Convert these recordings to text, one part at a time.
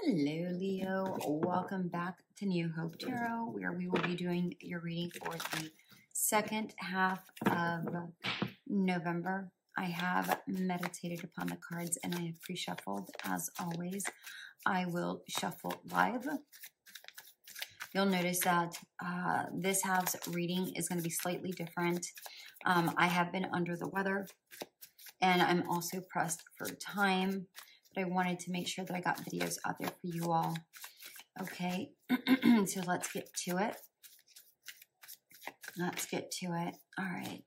Hello, Leo. Welcome back to New Hope Tarot, where we will be doing your reading for the second half of November. I have meditated upon the cards and I have pre shuffled as always. I will shuffle live. You'll notice that uh, this half's reading is going to be slightly different. Um, I have been under the weather and I'm also pressed for time but I wanted to make sure that I got videos out there for you all. Okay, so let's get to it. Let's get to it. All right.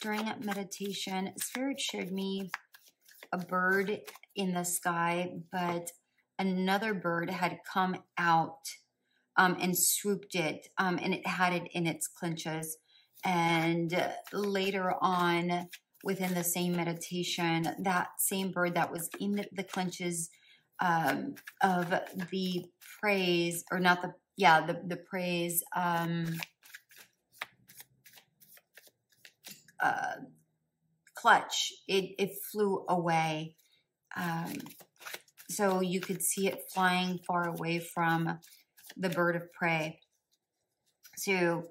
During meditation, Spirit showed me a bird in the sky, but another bird had come out um, and swooped it, um, and it had it in its clinches. And later on, within the same meditation, that same bird that was in the, the um, of the praise, or not the, yeah, the, the praise, um, uh, clutch, it, it flew away. Um, so you could see it flying far away from the bird of prey. So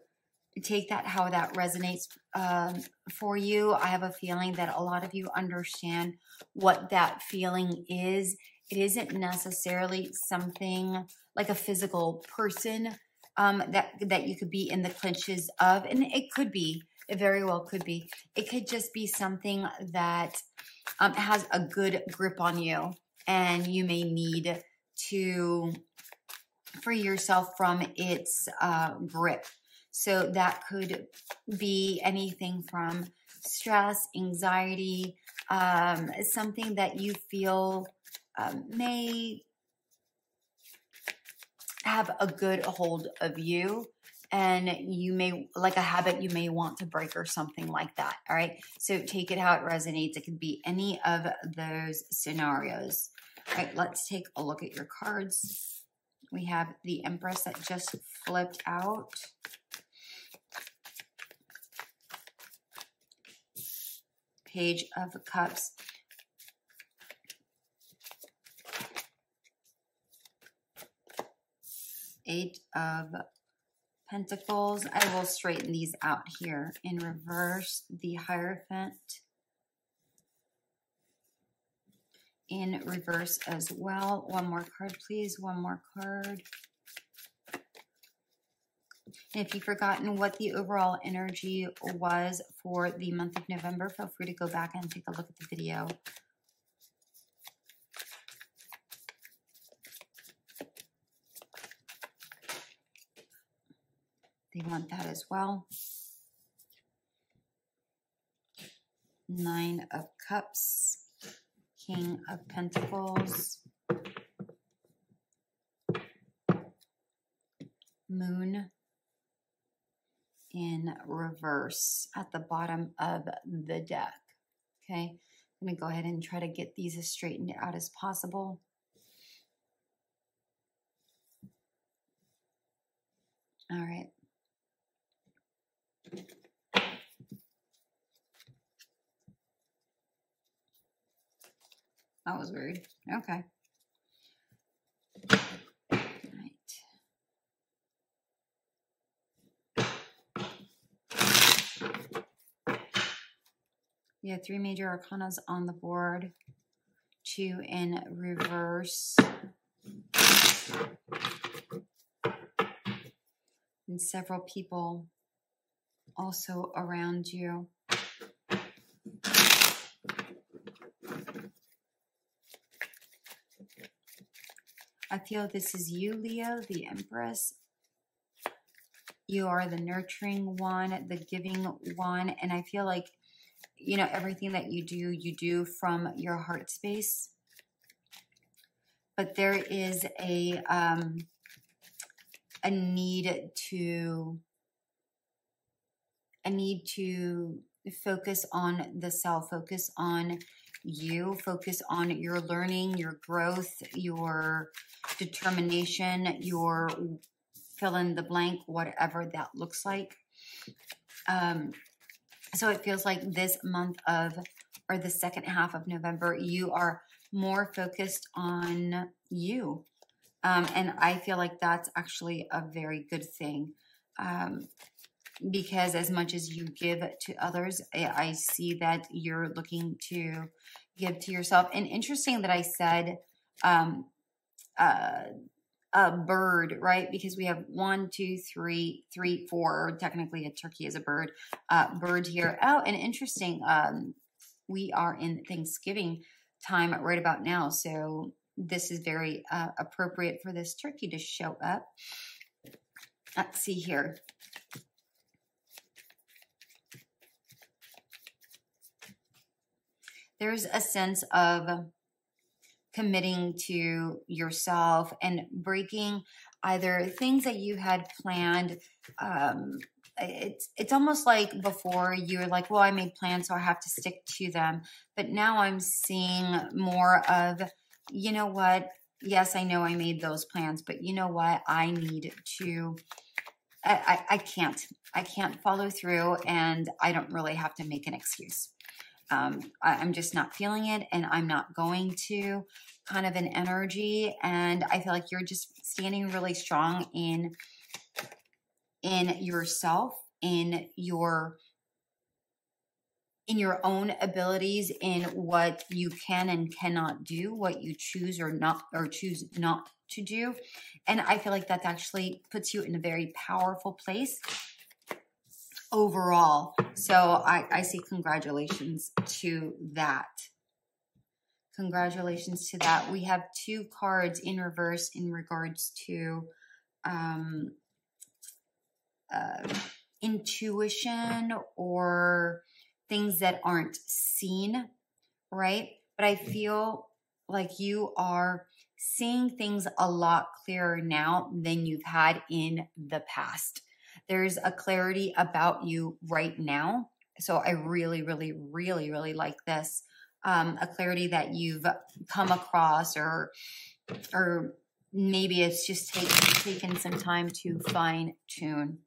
take that how that resonates um, for you. I have a feeling that a lot of you understand what that feeling is. It isn't necessarily something like a physical person um, that that you could be in the clinches of, and it could be. It very well could be. It could just be something that um, has a good grip on you, and you may need to free yourself from its uh, grip. So that could be anything from stress, anxiety, um, something that you feel um, may have a good hold of you. And you may like a habit you may want to break or something like that all right? So take it how it resonates. It could be any of those scenarios. All right let's take a look at your cards. We have the empress that just flipped out Page of Cups. Eight of Pentacles. I will straighten these out here in reverse. The Hierophant in reverse as well. One more card, please. One more card. And if you've forgotten what the overall energy was for the month of November, feel free to go back and take a look at the video. They want that as well. Nine of Cups, King of Pentacles, Moon, in reverse at the bottom of the deck. Okay, I'm going to go ahead and try to get these as straightened out as possible. All right. That was weird. Okay. We have three major arcanas on the board, two in reverse. And several people also around you. I feel this is you, Leo, the Empress. You are the nurturing one, the giving one, and I feel like you know, everything that you do, you do from your heart space. But there is a um, a need to a need to focus on the self, focus on you, focus on your learning, your growth, your determination, your fill in the blank, whatever that looks like. Um, so it feels like this month of or the second half of November, you are more focused on you. Um, and I feel like that's actually a very good thing. Um, because as much as you give to others, I, see that you're looking to give to yourself. And interesting that I said um, uh, a bird, right? Because we have one, two, three, three, four. Technically, a turkey is a bird. Uh, bird here. Oh, and interesting. Um, we are in Thanksgiving time right about now, so this is very uh, appropriate for this turkey to show up. Let's see here. There's a sense of committing to yourself and breaking either things that you had planned um, it's it's almost like before you were like well i made plans so i have to stick to them. But now i'm seeing more of you know what? Yes i know i made those plans but you know what? I need to I, I, I can't i can't follow through and i don't really have to make an excuse um, I, I'm just not feeling it and I'm not going to kind of an energy. And I feel like you're just standing really strong in in yourself, in your in your own abilities in what you can and cannot do, what you choose or not or choose not to do. And I feel like that actually puts you in a very powerful place overall. So I, I say congratulations to that. Congratulations to that. We have two cards in reverse in regards to um, uh, intuition or things that aren't seen, right? But I feel like you are seeing things a lot clearer now than you've had in the past. There's a clarity about you right now. So I really, really, really, really like this. Um, a clarity that you've come across or or maybe it's just take, taken some time to fine tune.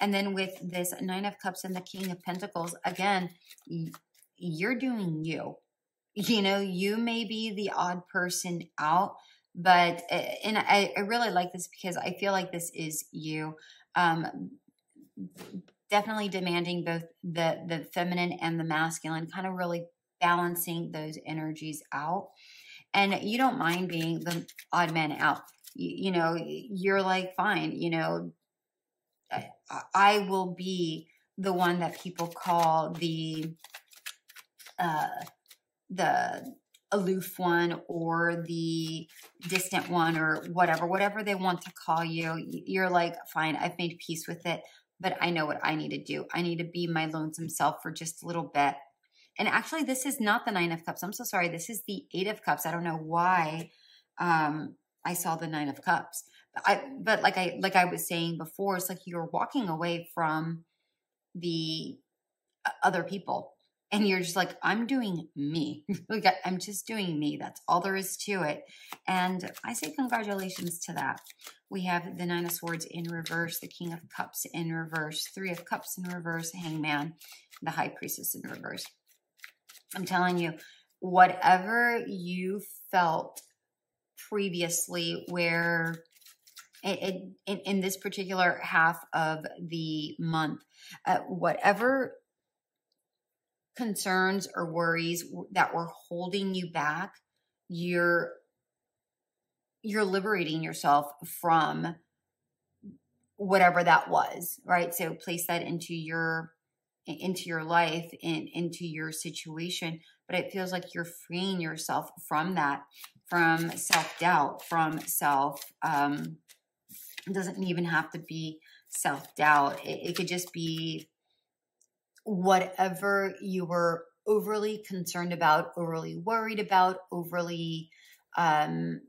And then with this Nine of Cups and the King of Pentacles, again, you're doing you. You know, you may be the odd person out, but eh, and I, I really like this because I feel like this is you. Um, definitely demanding both the the feminine and the masculine, kind of really balancing those energies out. And you don't mind being the odd man out. You, you know, you're like, fine, you know, I, I will be the one that people call the uh the aloof one or the distant one or whatever, whatever they want to call you, you're like, fine, I've made peace with it, but I know what I need to do. I need to be my lonesome self for just a little bit. And actually, this is not the Nine of Cups. I'm so sorry. This is the Eight of Cups. I don't know why um, I saw the Nine of Cups. But I, but like I like I was saying before, it's like you're walking away from the uh, other people and you're just like i'm doing me. Like i'm just doing me. That's all there is to it. And i say congratulations to that. We have the nine of swords in reverse the king of cups in reverse three of cups in reverse hangman the high priestess in reverse. I'm telling you whatever you felt previously where in, in, in this particular half of the month uh, whatever concerns or worries that were holding you back, you're you're liberating yourself from whatever that was, right? So place that into your into your life and into your situation, but it feels like you're freeing yourself from that, from self-doubt, from self um it doesn't even have to be self-doubt. It, it could just be whatever you were overly concerned about, overly worried about, overly um,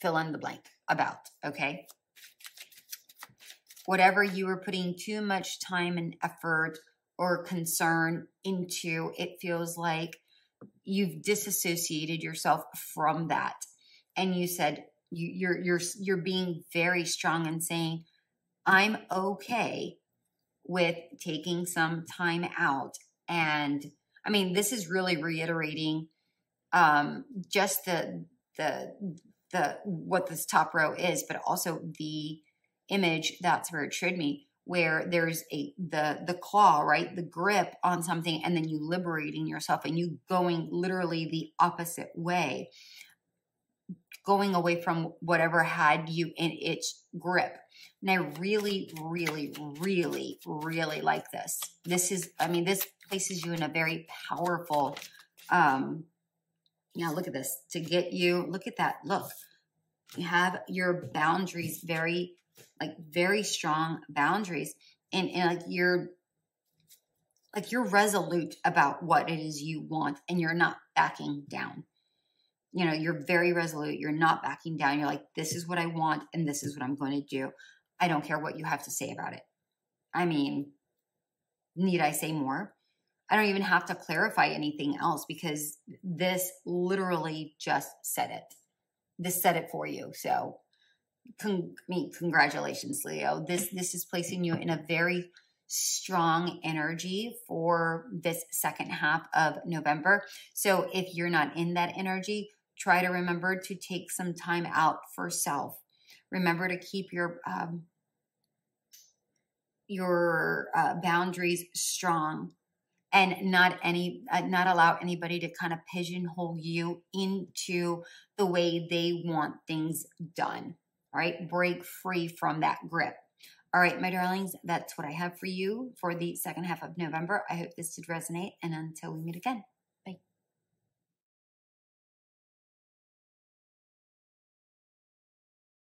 fill in the blank about, okay? Whatever you were putting too much time and effort or concern into, it feels like you've disassociated yourself from that. And you said you, you're you're you're being very strong and saying, I'm okay with taking some time out. And I mean, this is really reiterating um, just the, the, the, what this top row is, but also the image that Spirit showed me where there's a the the claw right the grip on something and then you liberating yourself and you going literally the opposite way going away from whatever had you in its grip. And i really really really really like this. This is i mean this places you in a very powerful um yeah look at this. To get you look at that. Look you have your boundaries very like very strong boundaries. And, and like you're like you're resolute about what it is you want and you're not backing down you know you're very resolute you're not backing down you're like this is what i want and this is what i'm going to do. I don't care what you have to say about it. I mean need i say more? I don't even have to clarify anything else because this literally just said it. This said it for you so con- me congratulations leo. This this is placing you in a very strong energy for this second half of november. So if you're not in that energy try to remember to take some time out for self. Remember to keep your um, your uh, boundaries strong and not any uh, not allow anybody to kind of pigeonhole you into the way they want things done all right? Break free from that grip. All right my darlings that's what i have for you for the second half of november. I hope this did resonate and until we meet again